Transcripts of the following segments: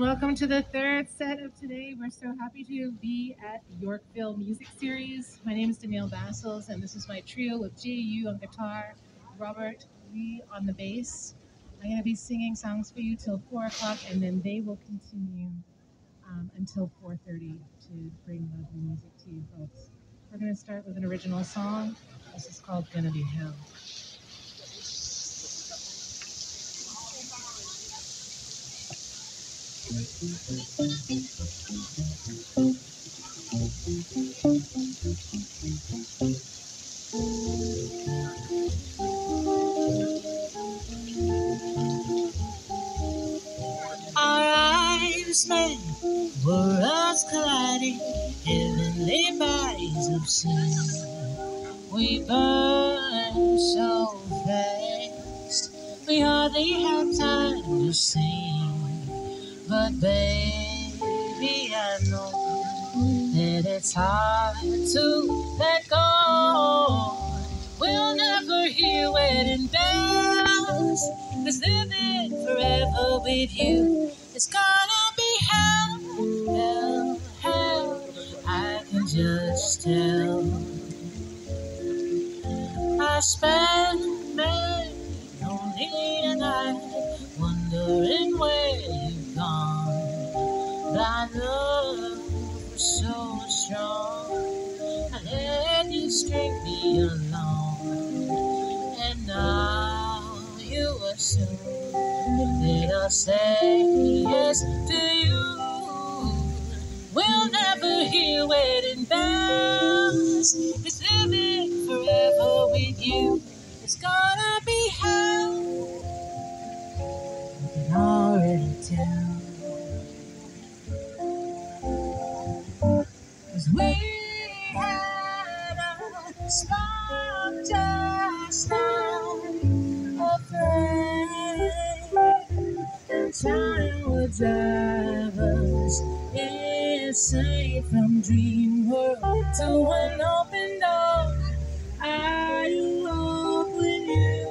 Welcome to the third set of today. We're so happy to be at Yorkville Music Series. My name is Danielle Bassels, and this is my trio with J.U. on guitar, Robert Lee on the bass. I'm going to be singing songs for you till 4 o'clock, and then they will continue um, until 4.30 to bring lovely music to you folks. We're going to start with an original song. This is called Gonna Be Hell. Our eyes met, worlds colliding, heavenly bodies of sin. We burn so fast, we hardly have time to sing. But baby, I know that it's hard to let go. We'll never hear wedding bells, cause living forever with you is gonna be hell, hell, hell. I can just tell. I spend many lonely a night wondering where I let you string me along, and now you assume that I'll say yes to you. We'll never hear wedding bells. Cause living forever with you is gonna just now. Afraid and time would drive us insane from dream world to an open door. Are you when you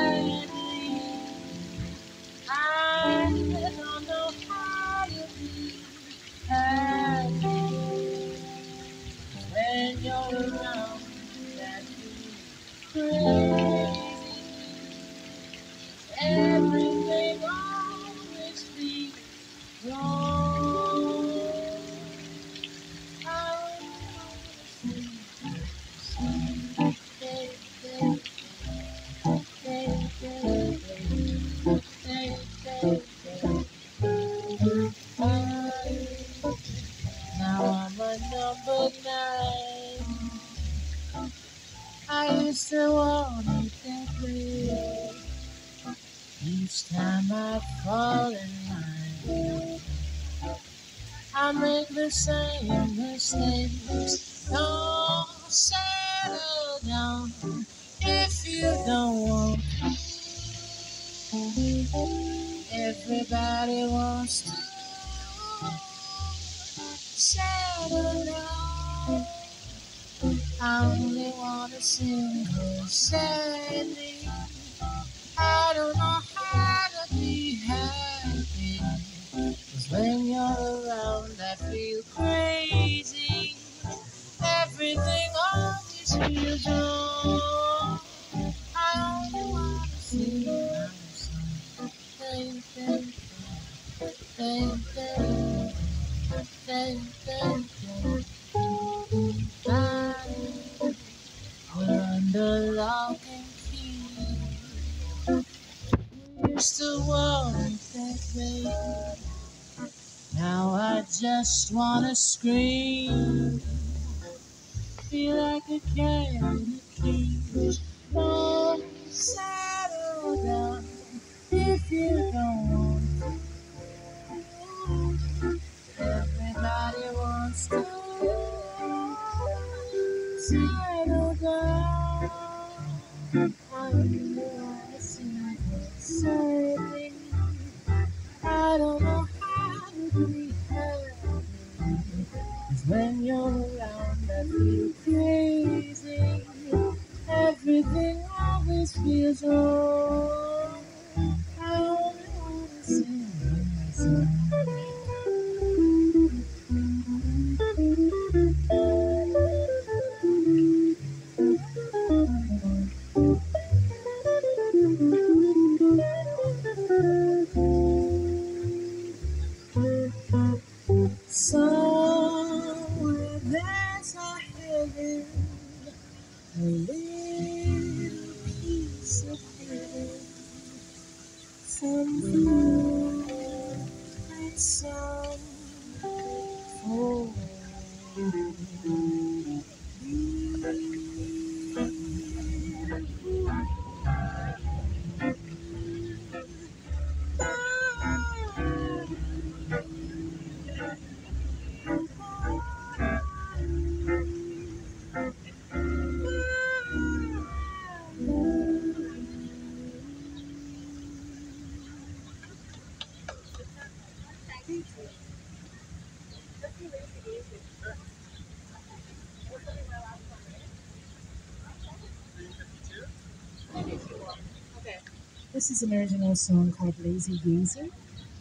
same. just wanna scream. This is an original song called Lazy Geezer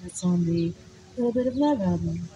that's on the Little Bit of Love album.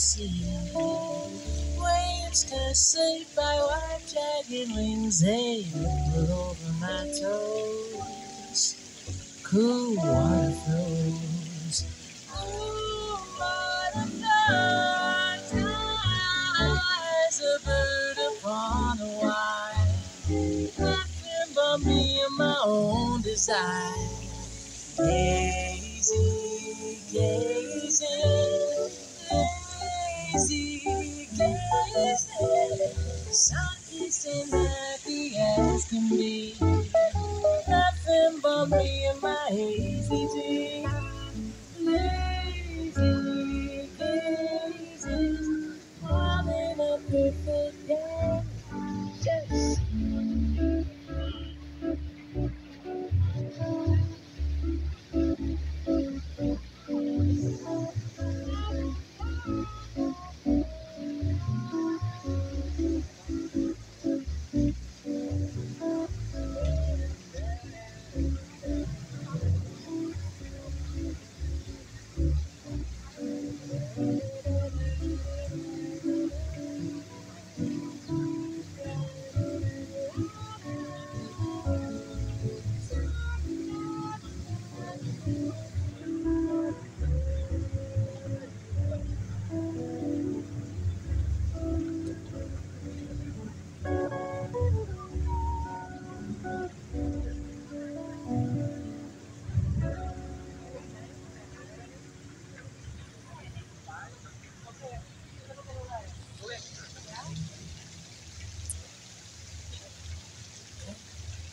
Sea. Waves cast safe by white dragon wings, they ripple over my toes. Cool water flows. Cool water flows. Eyes a bird upon the wire. Nothing but me and my own desire. Gazing, gazing, Sun happy as can be. Nothing but me and my hazy dream.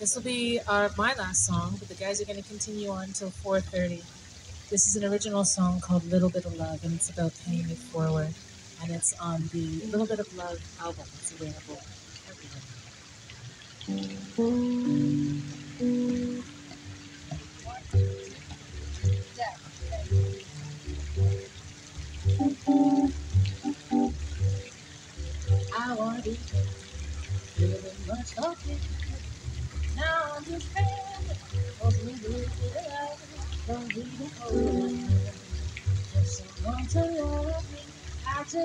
This will be our my last song, but the guys are going to continue on until 4:30. This is an original song called "Little Bit of Love," and it's about paying it forward, and it's on the "Little Bit of Love" album. It's available. I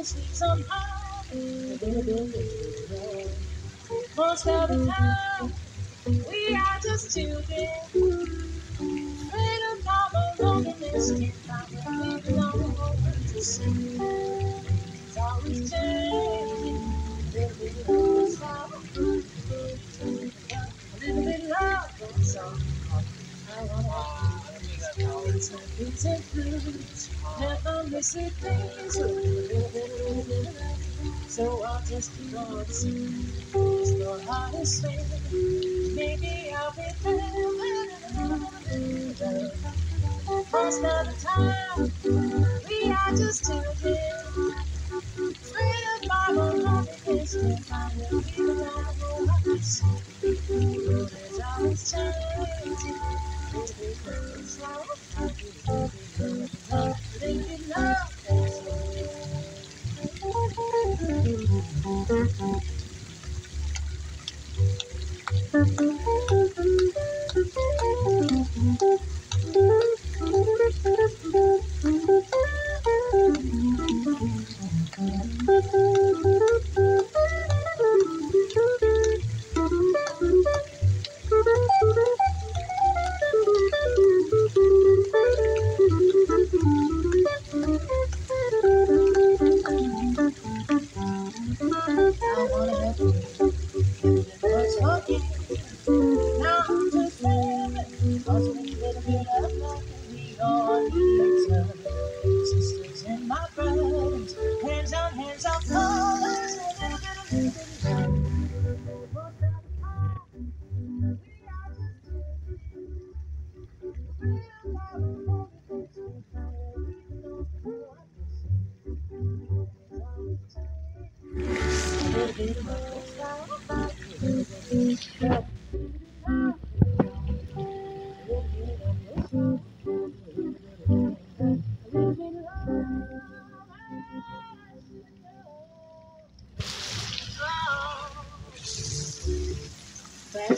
I just need some love. Most of the time, we are just children. Love. So I'll just keep on singing. It's the hardest thing. Maybe I'll be better. Most of the time,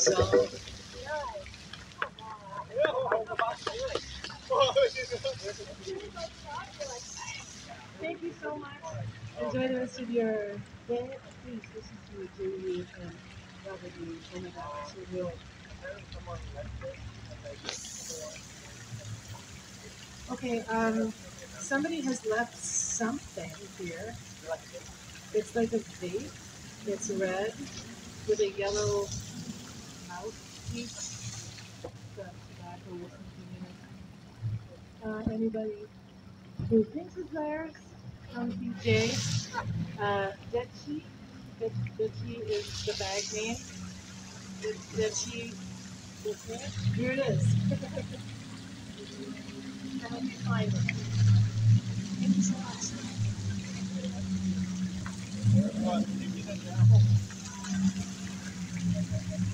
Thank you so much. Enjoy the rest of your day. Please listen to Julie and Robert God, it's so real. Okay, um, somebody has left something here. It's like a vape. It's red with a yellow uh, anybody who thinks it's theirs, come see Jay. Uh, Detchi, Detchi is the bag name. Detchi, this name? Here it is. How let find it. Thank you.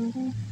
Mm-hmm.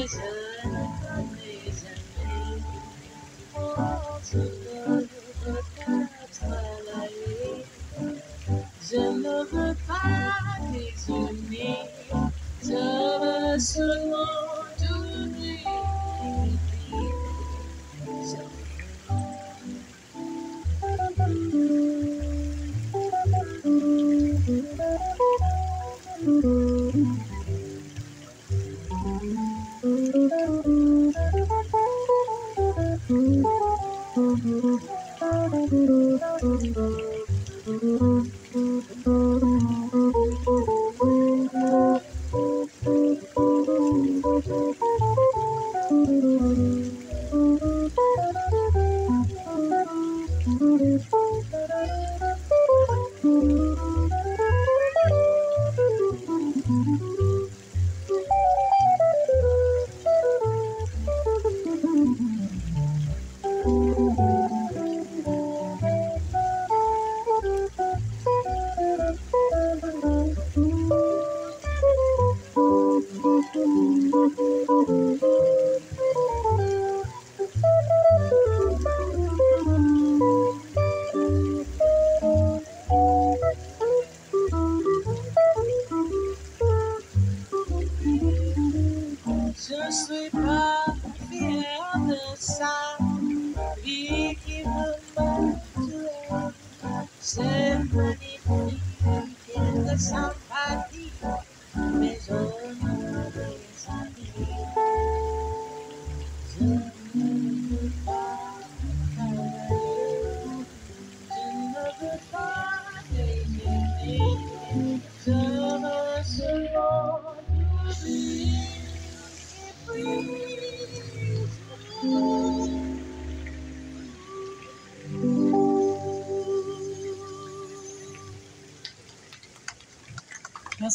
So much. Thank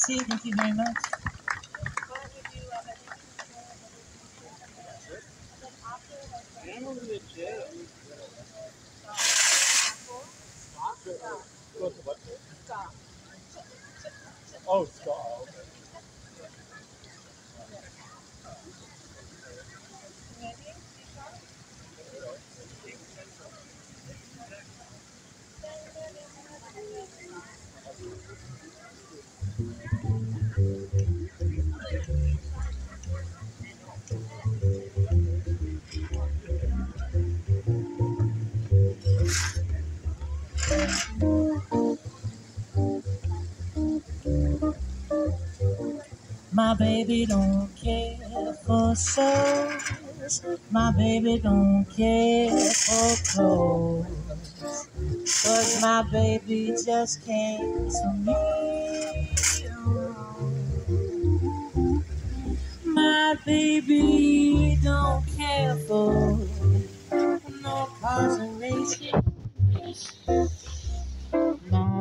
Merci, thank you very much. Oh, Scott. My baby don't care for souls. My baby don't care for clothes. Cause my baby just came to me. My baby don't care for no cars and races.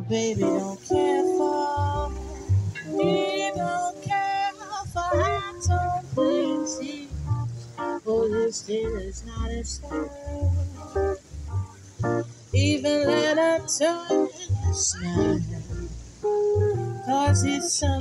Baby don't care for he don't care for hats or places. Oh, this still is not his style. Even let her turn smile. Cause it's something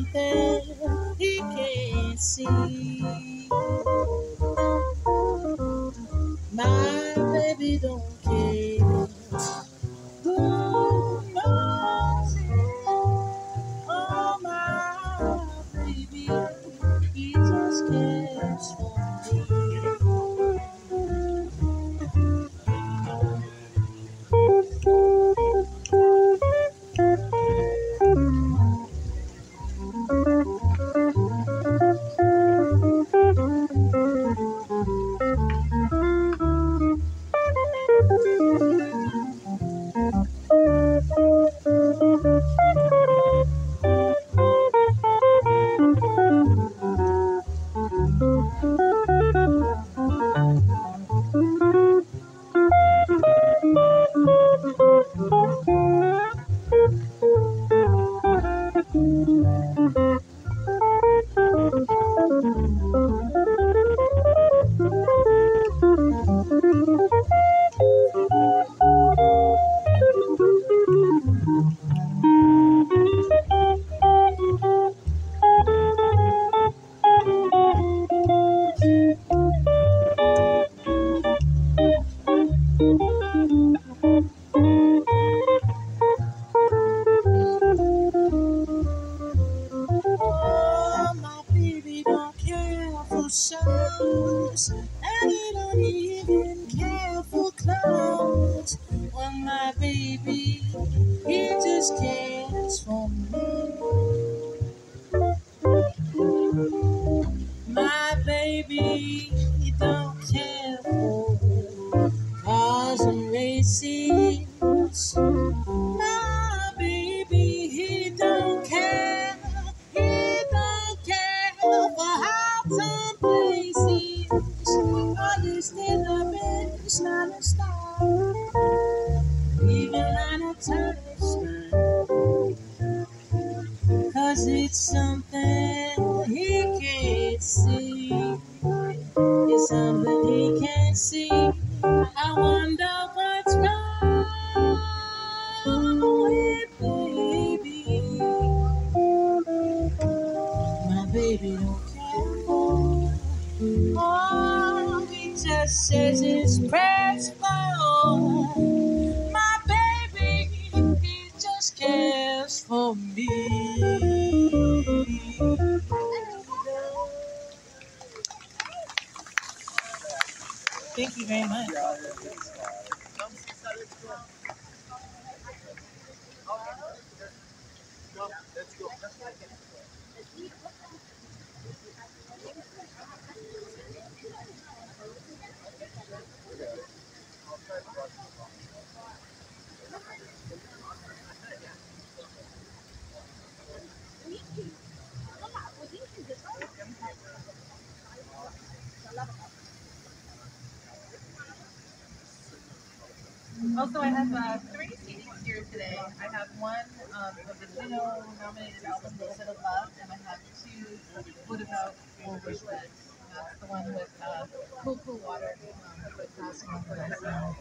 Also, I have uh, three CDs here today. I have one um, of the Juno nominated album, Instead of Love, and I have two What About Or Wish That? That's the one with uh, Cool Cool Water um, with Ross Northwest. Um,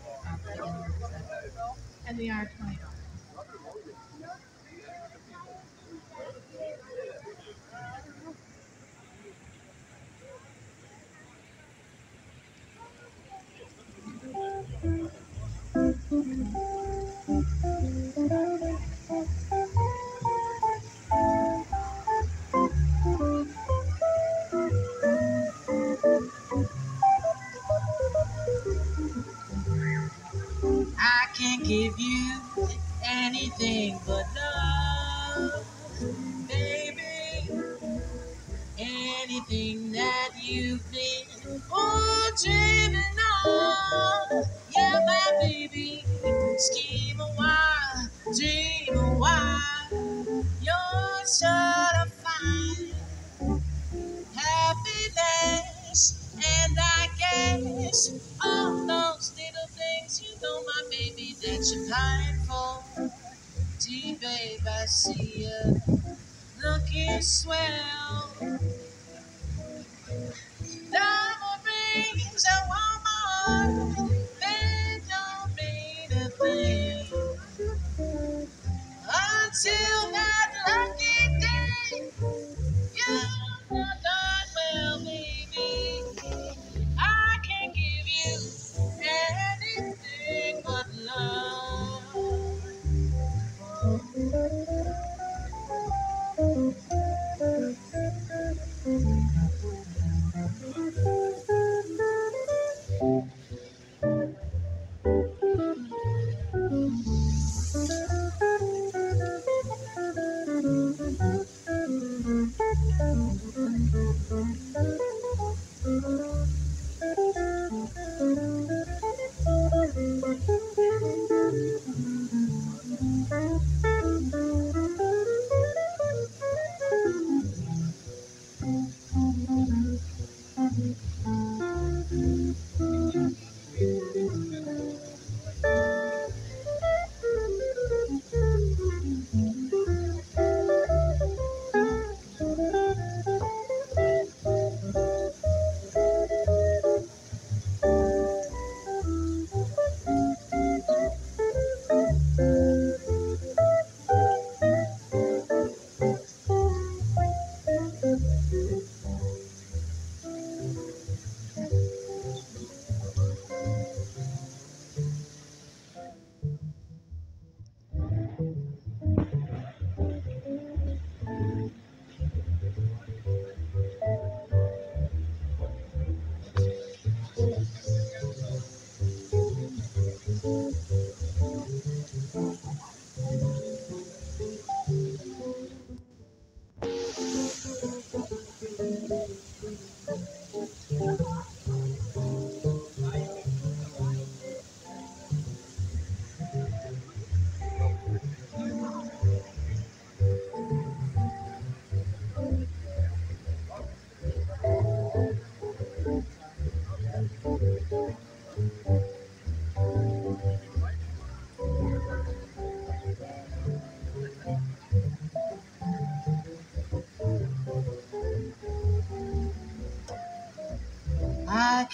and they are $20.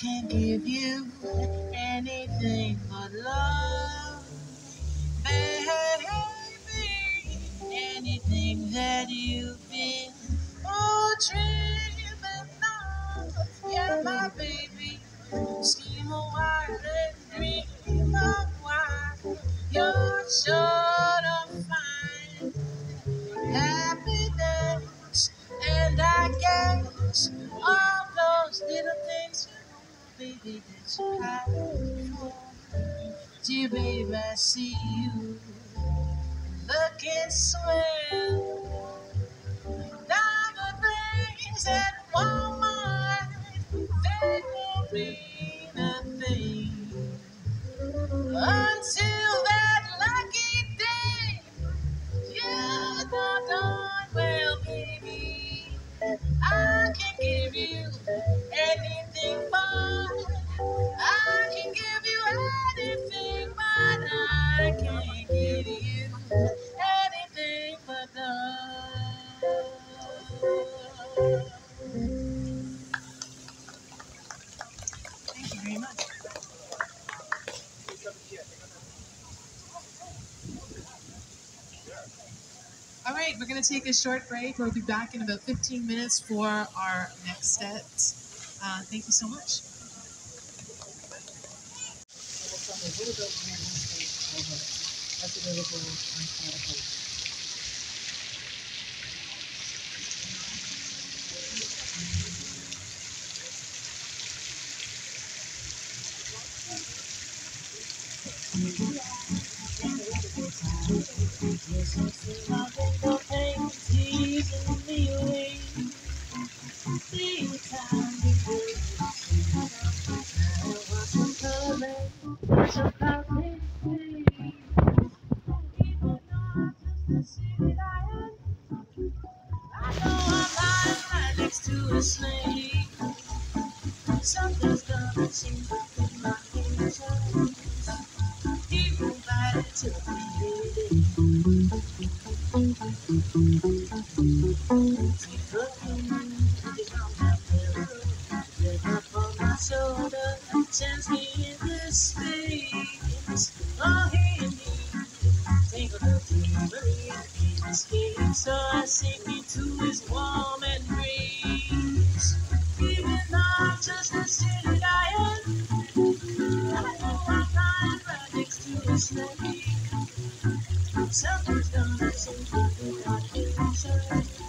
can give you anything. Dear babe, I see you. Look swell. this short break. We'll be back in about 15 minutes for our next set. Uh, thank you so much. Sometimes the mercy, not to be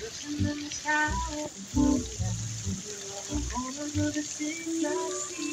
Looking in the sky, I'm gonna do the things I see.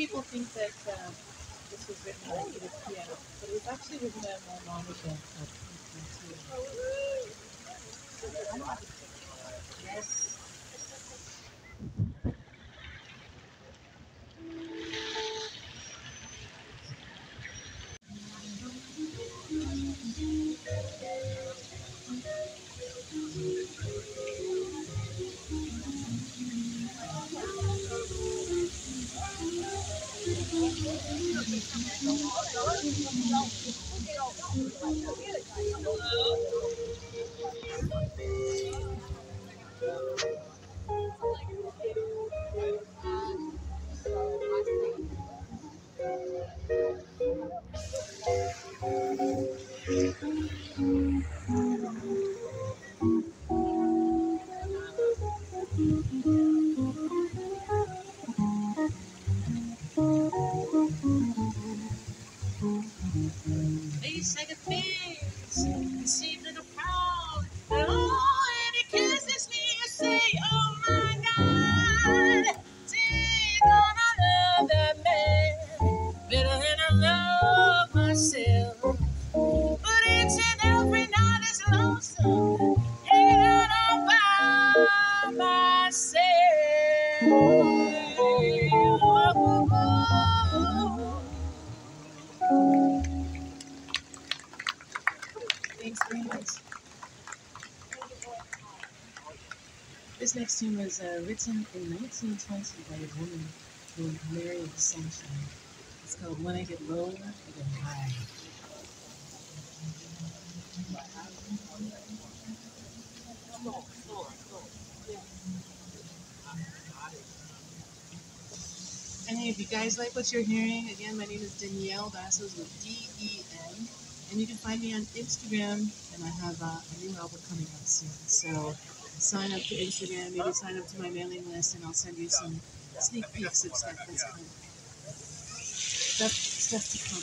people think that um, this was written by Edith Piaf, but it was actually written by Monica of 1822. written in 1920 by a woman named Mary Ascension. It's called When I Get Low, I Get High. Hey, if you guys like what you're hearing, again, my name is Danielle Bassos with D E N, and you can find me on Instagram, and I have uh, a new album coming out soon. So sign up to Instagram, maybe sign up to my mailing list, and I'll send you some sneak peeks of stuff that's coming. Stuff, stuff to come.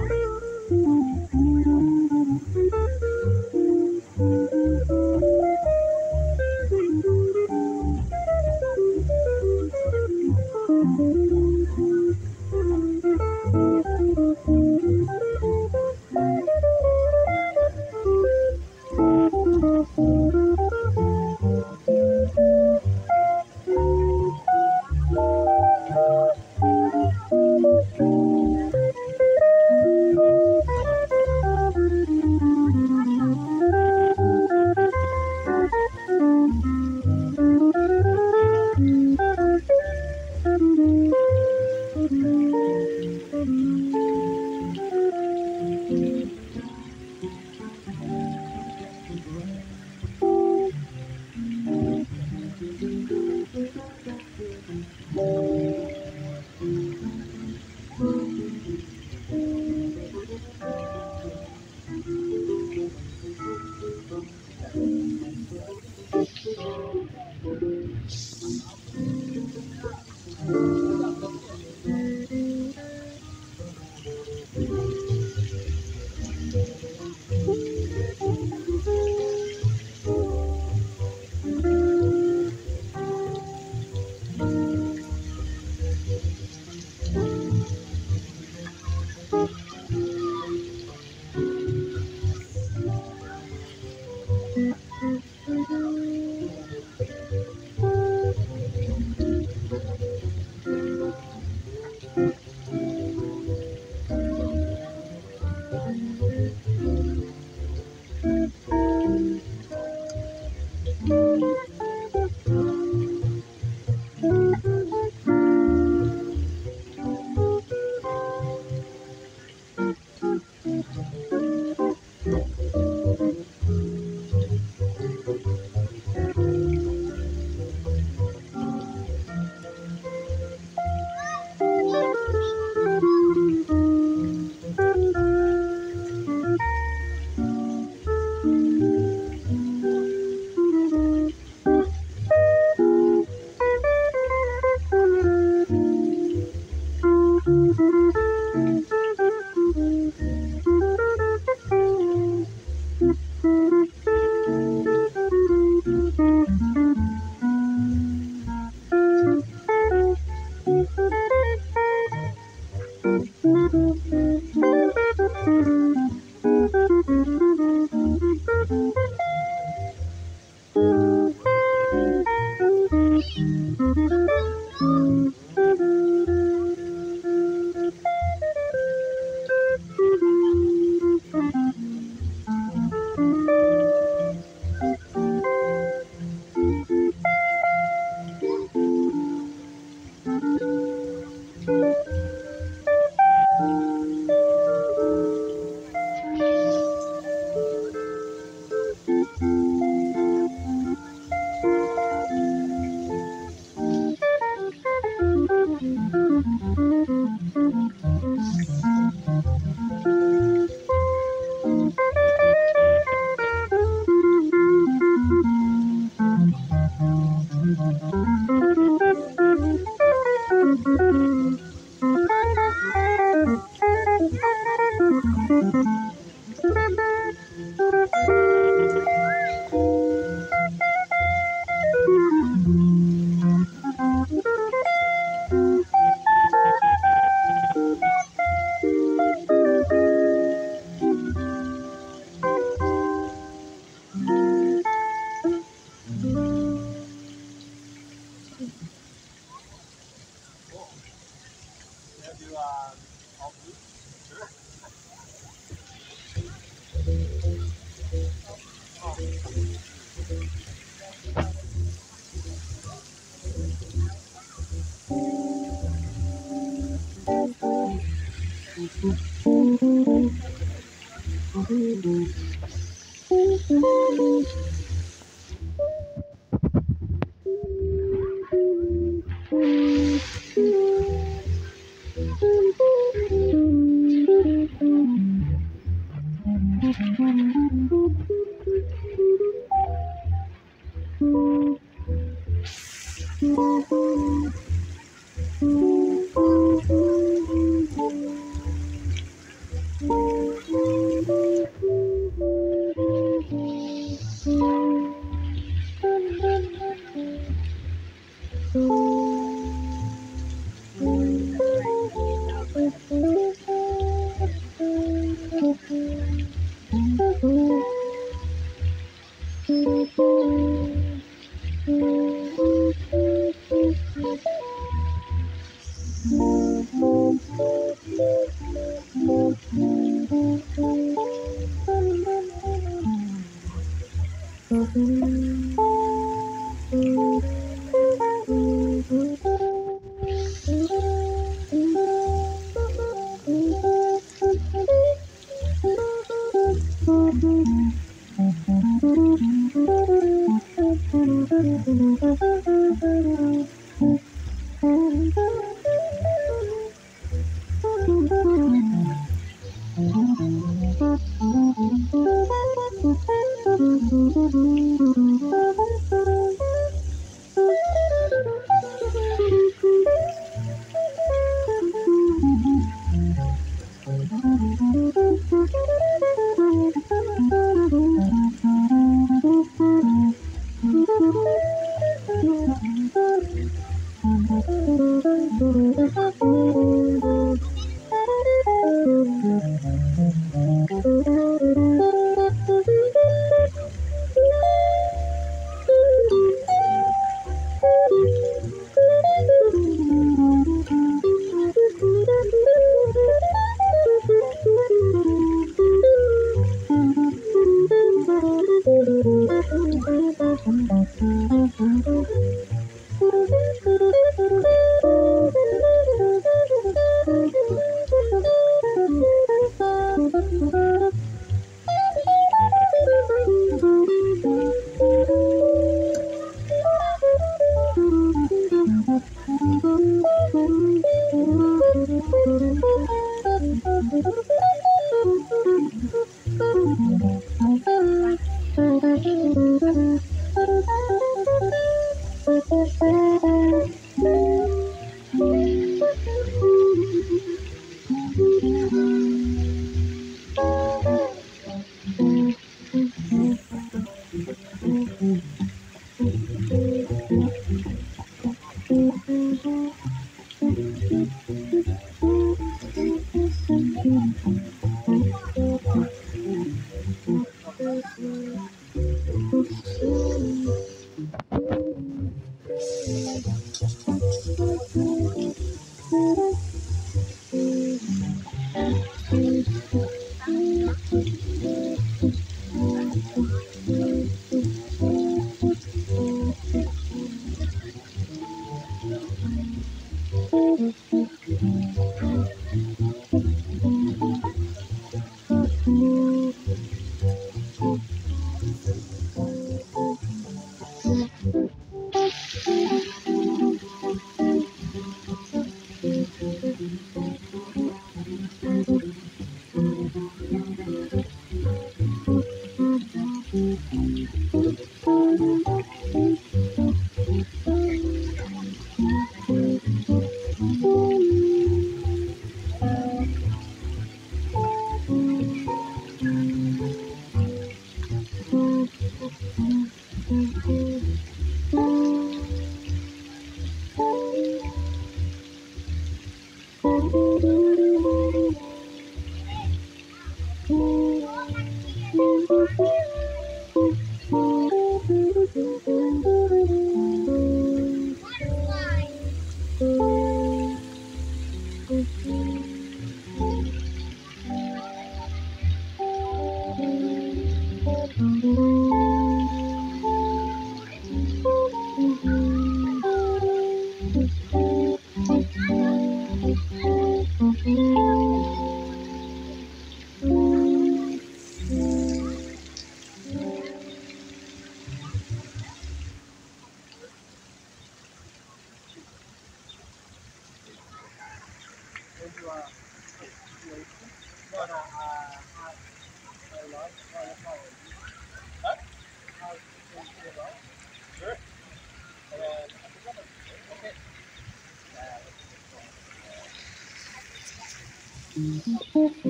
Thank